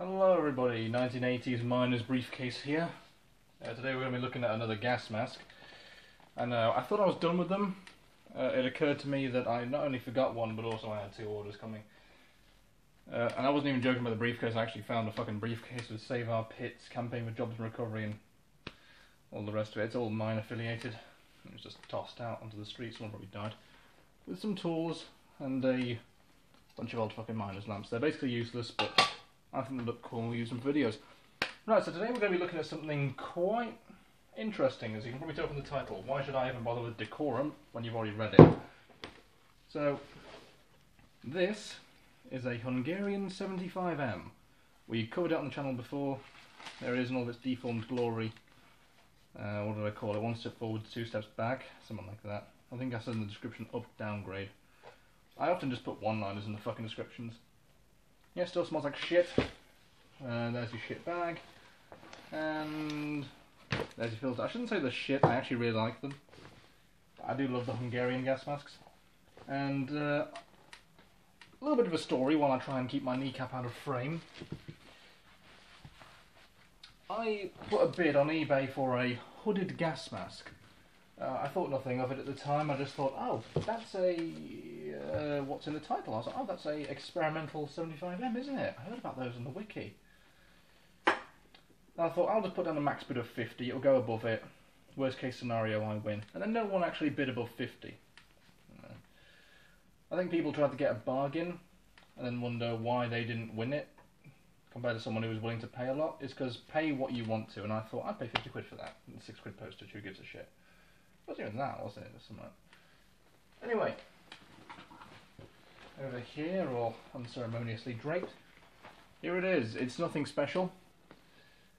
Hello everybody, 1980s Miner's Briefcase here. Uh, today we're going to be looking at another gas mask. And uh, I thought I was done with them. Uh, it occurred to me that I not only forgot one, but also I had two orders coming. Uh, and I wasn't even joking about the briefcase, I actually found a fucking briefcase with Save Our Pits, Campaign for Jobs and Recovery, and all the rest of it. It's all mine affiliated. It was just tossed out onto the street, someone probably died. With some tools and a bunch of old fucking miner's lamps. They're basically useless, but I think they look cool and we'll use them for videos. Right, so today we're going to be looking at something quite interesting, as you can probably tell from the title. Why should I even bother with decorum when you've already read it? So, this is a Hungarian 75M. We covered it on the channel before. There it is in all of its deformed glory. Uh, what did I call it? One step forward, two steps back, something like that. I think I said in the description up, downgrade. I often just put one-liners in the fucking descriptions. Yeah, still smells like shit. Uh, there's your shit bag. And there's your filter. I shouldn't say the shit, I actually really like them. I do love the Hungarian gas masks. And uh, a little bit of a story while I try and keep my kneecap out of frame. I put a bid on eBay for a hooded gas mask. Uh, I thought nothing of it at the time. I just thought, oh, that's a what's in the title. I was like, oh, that's a experimental 75M, isn't it? I heard about those on the wiki. I thought I'll just put down a max bid of 50. It'll go above it. Worst case scenario, I win. And then no one actually bid above 50. Uh, I think people tried to get a bargain and then wonder why they didn't win it compared to someone who was willing to pay a lot. Is because pay what you want to, and I thought I'd pay 50 quid for that. And six quid postage. Who gives a shit? It wasn't even that, wasn't it? Something like Anyway, over here, all unceremoniously draped. Here it is. It's nothing special.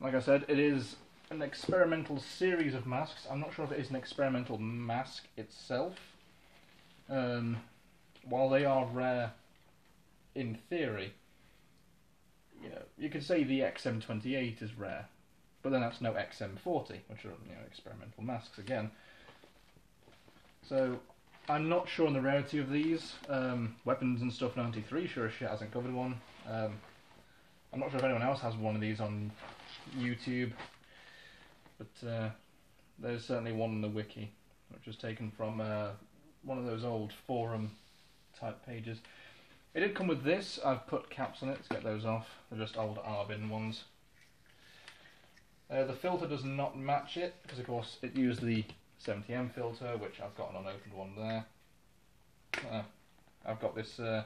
Like I said, it is an experimental series of masks. I'm not sure if it is an experimental mask itself. Um, while they are rare in theory, you know, you could say the XM28 is rare, but then that's no XM40, which are you know experimental masks again. So I'm not sure on the rarity of these. Um, Weapons and Stuff 93 sure as shit hasn't covered one. Um, I'm not sure if anyone else has one of these on YouTube, but uh, there's certainly one in the wiki, which was taken from uh, one of those old forum type pages. It did come with this. I've put caps on it to get those off. They're just old Arbin ones. Uh, the filter does not match it because, of course, it used the 70M filter, which I've got an unopened one there. Uh, I've got this uh,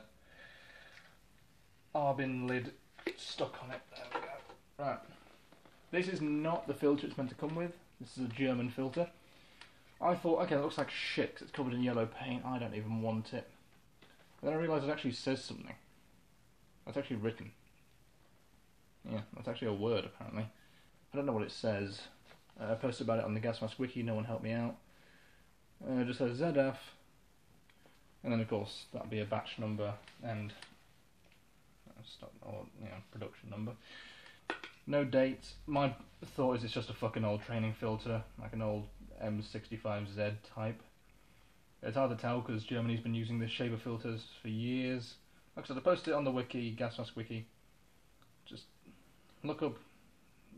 Arbin lid stuck on it. There we go. Right. This is not the filter it's meant to come with. This is a German filter. I thought, okay, that looks like shit because it's covered in yellow paint. I don't even want it. Then I realised it actually says something. That's actually written. Yeah, that's actually a word apparently. I don't know what it says. Uh, I posted about it on the Gas Mask Wiki, no one helped me out. Uh, just says ZF, and then of course that'll be a batch number and uh, stop, or you know, production number. No dates. My thought is it's just a fucking old training filter, like an old M65Z type. It's hard to tell because Germany's been using this shaver filters for years. Like I said, I posted it on the wiki, Gas Mask Wiki. Just look up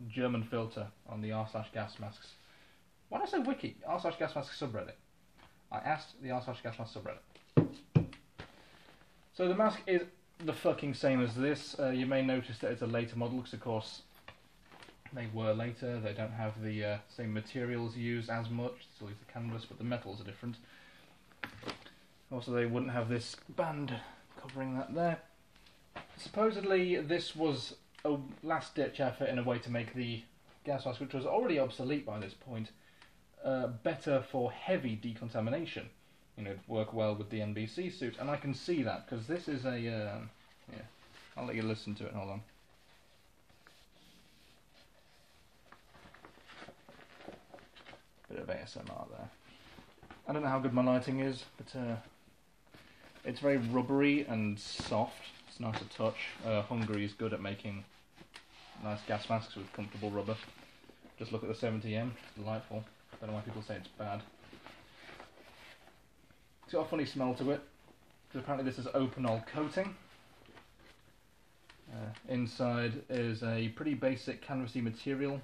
German filter on the r slash gas masks. Why did I say wiki? r slash gas masks subreddit. I asked the r slash gas mask subreddit. So the mask is the fucking same as this. Uh, you may notice that it's a later model because, of course, they were later. They don't have the uh, same materials used as much. Still use the canvas, but the metals are different. Also, they wouldn't have this band covering that there. Supposedly, this was a last ditch effort in a way to make the gas mask, which was already obsolete by this point, uh, better for heavy decontamination. You know, work well with the NBC suit, and I can see that because this is a. Uh, yeah, I'll let you listen to it. Hold on. Bit of ASMR there. I don't know how good my lighting is, but uh, it's very rubbery and soft. It's nice to touch. Uh, Hungary is good at making nice gas masks with comfortable rubber. Just look at the 70M, it's delightful. I don't know why people say it's bad. It's got a funny smell to it, because apparently this is open coating. Uh, inside is a pretty basic canvasy material.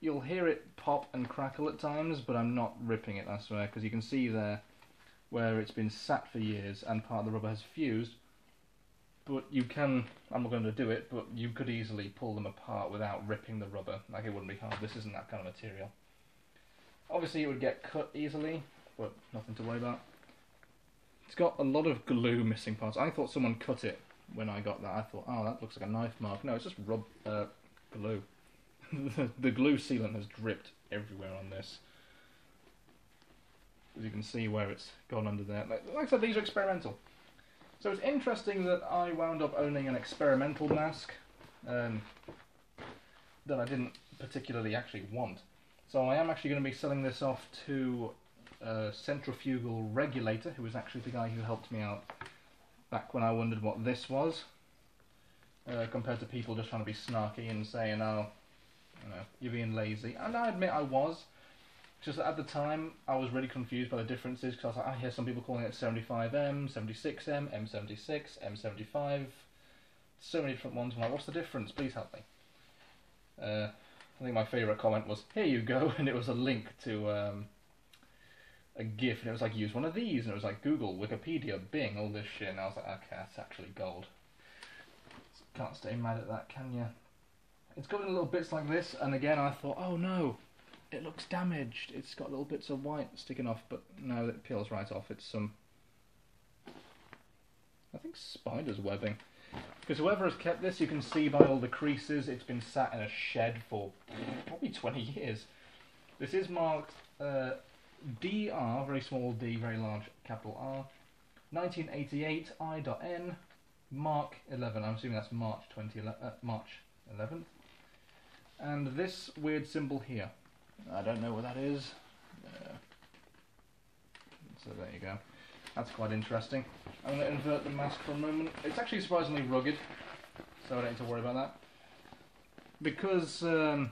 You'll hear it pop and crackle at times, but I'm not ripping it, I swear, because you can see there where it's been sat for years and part of the rubber has fused. But you can, I'm not going to do it, but you could easily pull them apart without ripping the rubber. Like it wouldn't be hard. This isn't that kind of material. Obviously, it would get cut easily, but nothing to worry about. It's got a lot of glue missing parts. I thought someone cut it when I got that. I thought, oh, that looks like a knife mark. No, it's just rub uh, glue. the glue sealant has dripped everywhere on this. As you can see where it's gone under there. Like, like I said, these are experimental. So it's interesting that I wound up owning an experimental mask um, that I didn't particularly actually want. So I am actually going to be selling this off to a centrifugal regulator, who was actually the guy who helped me out back when I wondered what this was, uh, compared to people just trying to be snarky and saying, oh, you know, you're being lazy. And I admit I was. Just at the time, I was really confused by the differences because I was like, I hear some people calling it 75M, 76M, M76, M75, so many different ones. I'm like, what's the difference? Please help me. Uh, I think my favourite comment was, here you go, and it was a link to um, a GIF, and it was like, use one of these, and it was like Google, Wikipedia, Bing, all this shit, and I was like, okay, that's actually gold. Can't stay mad at that, can you? It's got little bits like this, and again I thought, oh no, it looks damaged. It's got little bits of white sticking off, but no, it peels right off. It's some, I think spider's webbing. Because whoever has kept this, you can see by all the creases, it's been sat in a shed for probably 20 years. This is marked uh, DR, very small d, very large capital R, 1988 I.N, Mark 11. I'm assuming that's March 20, uh, March 11th. And this weird symbol here. I don't know what that is. Uh, so there you go. That's quite interesting. I'm going to invert the mask for a moment. It's actually surprisingly rugged, so I don't need to worry about that. Because um,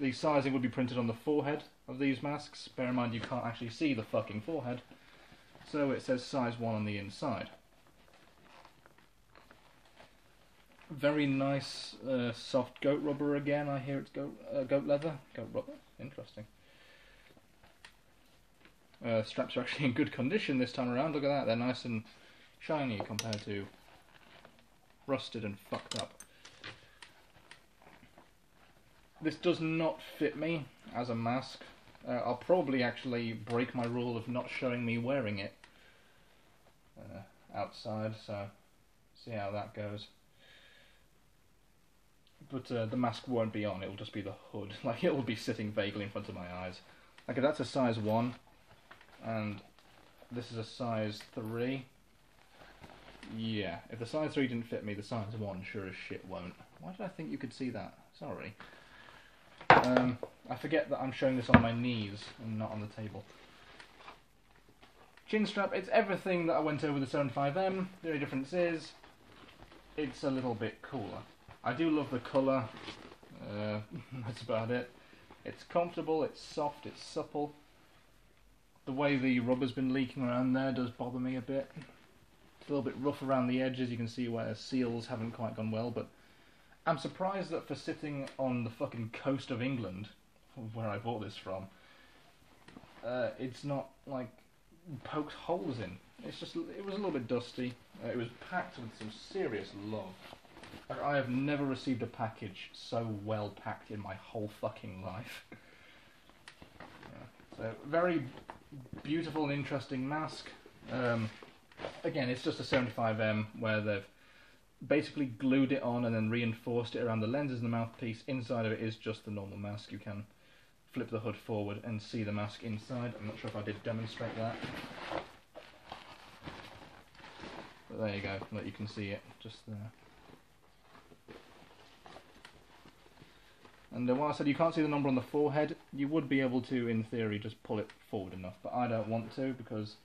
the sizing would be printed on the forehead of these masks, bear in mind you can't actually see the fucking forehead, so it says size 1 on the inside. Very nice uh, soft goat rubber again. I hear it's goat uh, goat leather. Goat rubber. Interesting. Uh, straps are actually in good condition this time around. Look at that. They're nice and shiny compared to rusted and fucked up. This does not fit me as a mask. Uh, I'll probably actually break my rule of not showing me wearing it uh, outside, so see how that goes but uh, the mask won't be on. It'll just be the hood. Like it will be sitting vaguely in front of my eyes. If that's a size one, and this is a size three. Yeah, if the size three didn't fit me, the size one sure as shit won't. Why did I think you could see that? Sorry. Um, I forget that I'm showing this on my knees and not on the table. Chin strap, it's everything that I went over the 75M. The only difference is, it's a little bit cooler. I do love the colour. Uh, that's about it. It's comfortable, it's soft, it's supple. The way the rubber's been leaking around there does bother me a bit. It's a little bit rough around the edges, you can see where seals haven't quite gone well, but I'm surprised that for sitting on the fucking coast of England, where I bought this from, uh, it's not like poked holes in. It's just, it was a little bit dusty. Uh, it was packed with some serious love. I have never received a package so well packed in my whole fucking life. So, very beautiful and interesting mask. Um, again, it's just a 75M where they've basically glued it on and then reinforced it around the lenses and the mouthpiece. Inside of it is just the normal mask. You can flip the hood forward and see the mask inside. I'm not sure if I did demonstrate that. But there you go, let you can see it just there. And while I said you can't see the number on the forehead, you would be able to, in theory, just pull it forward enough. But I don't want to because,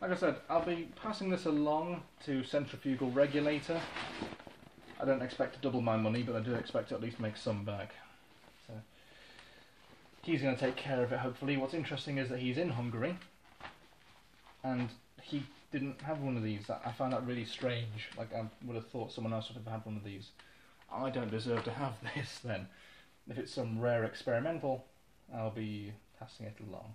like I said, I'll be passing this along to centrifugal regulator. I don't expect to double my money, but I do expect to at least make some back. So he's going to take care of it, hopefully. What's interesting is that he's in Hungary, and he didn't have one of these. I found that really strange. Like I would have thought someone else would have had one of these. I don't deserve to have this then. If it's some rare experimental, I'll be passing it along.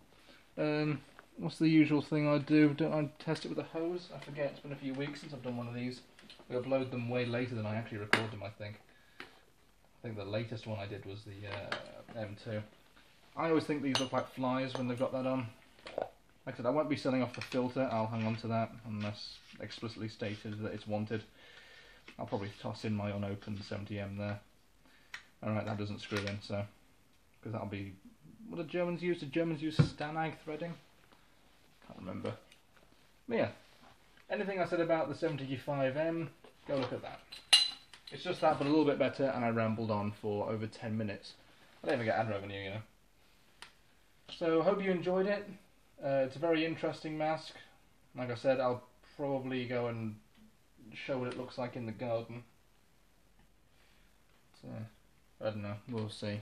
Um, what's the usual thing I do? Don't I test it with a hose? I forget. It's been a few weeks since I've done one of these. We upload them way later than I actually record them. I think. I think the latest one I did was the uh, M2. I always think these look like flies when they've got that on. Like I said, I won't be selling off the filter. I'll hang on to that unless explicitly stated that it's wanted. I'll probably toss in my unopened 70M there. Alright, that doesn't screw in, so... Because that'll be... What do Germans use? Did Germans use Stanag threading? Can't remember. But yeah. Anything I said about the 75M, go look at that. It's just that, but a little bit better, and I rambled on for over 10 minutes. I don't even get ad revenue, you know. So, hope you enjoyed it. Uh, it's a very interesting mask. Like I said, I'll probably go and show what it looks like in the garden. So, I don't know, we'll see.